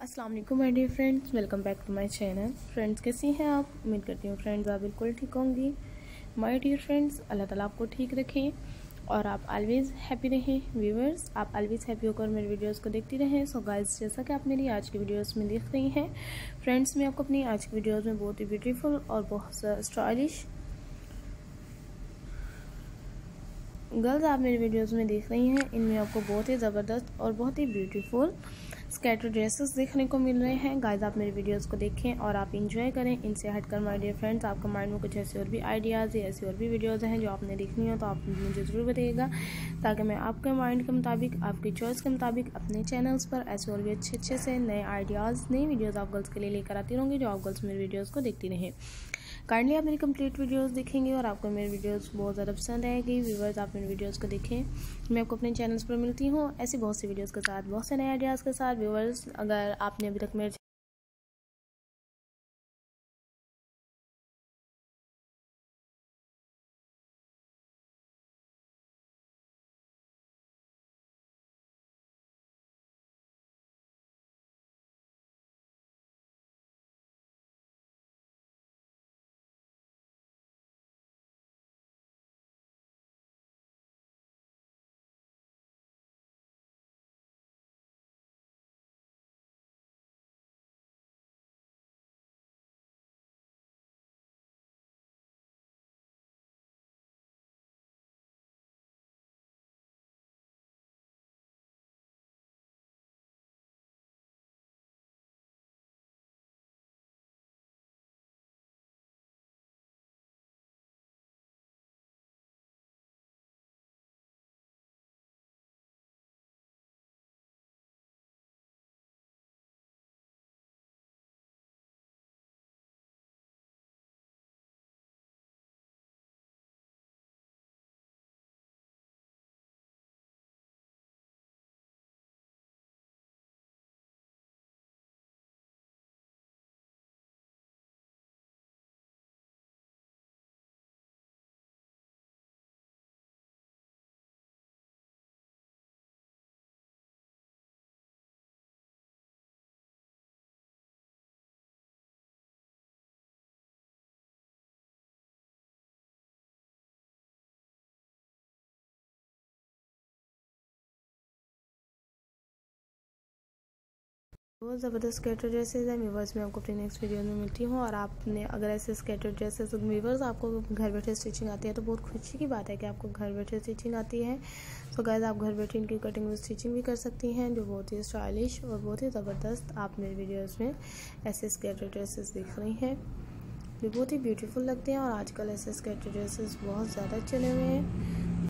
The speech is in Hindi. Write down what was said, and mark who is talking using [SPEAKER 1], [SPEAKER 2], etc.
[SPEAKER 1] अस्सलाम वालेकुम my dear friends welcome back to my channel friends कैसी हैं आप? उम्मीद करती हूँ फ्रेंड्स आप बिल्कुल ठीक होंगी। माय डियर फ्रेंड्स अल्लाह ताला आपको ठीक रखें और आप ऑलवेज़ हैप्पी रहें। व्यूवर्स आप ऑलवेज़ हैप्पी होकर मेरे वीडियोस को देखती रहें। सो गाइस जैसा कि आप मेरी आज की वीडियोस में देख रही हैं फ्रेंड्स मैं आपको अपनी आज की वीडियोस में बहुत ही ब्यूटीफुल और बहुत स्टाइलिश गर्ल्स आप मेरी वीडियोस में देख रही हैं। इनमें आपको बहुत ही ज़बरदस्त और बहुत ही ब्यूटीफुल स्केटर ड्रेसेस देखने को मिल रहे हैं। गाइस आप मेरी वीडियोस को देखें और आप इंजॉय करें। इनसे हटकर माय डियर फ्रेंड्स आपका माइंड में कुछ ऐसे और भी आइडियाज़ या ऐसी और भी वीडियोस हैं जो आपने देखनी हो तो आप मुझे ज़रूर बताइएगा ताकि मैं आपके माइंड के मुताबिक, आपकी चॉइस के मुताबिक, अपने चैनल्स पर ऐसे और भी अच्छे अच्छे से नए आइडियाज़ नई वीडियोज़ आप गर्ल्स के लिए लेकर आती रहूँगी, जो आप गर्ल्स मेरी वीडियोज़ को देखती रहें। काइंडली आप मेरी कंप्लीट वीडियोस देखेंगे और आपको मेरे वीडियोस बहुत ज़्यादा पसंद आएगी। व्यूवर्स आप मेरी वीडियोस को देखें। मैं आपको अपने चैनल्स पर मिलती हूँ। ऐसी बहुत सी वीडियोस के साथ, बहुत से नए आइडियाज़ के साथ। व्यूवर्स अगर आपने अभी तक मेरे बहुत ज़बरदस्त स्केटर ड्रेसेस हैं। वीवर्स मैं आपको अपनी नेक्स्ट वीडियो में मिलती हूँ और आपने अगर ऐसे स्केटर ड्रेसेस वीवर्स आपको घर बैठे स्टिचिंग आती है तो बहुत खुशी की बात है कि आपको घर बैठे स्टिचिंग आती है। तो गैस आप घर बैठे इनकी कटिंग में स्टिचिंग भी कर सकती हैं, जो बहुत ही स्टाइलिश और बहुत ही ज़बरदस्त आप मेरे वीडियोज़ में ऐसे स्केटर ड्रेसेस देख रही हैं। जो बहुत ही ब्यूटीफुल लगते हैं और आजकल ऐसे स्केटर ड्रेसेस बहुत ज़्यादा चले हुए हैं।